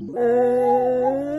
嗯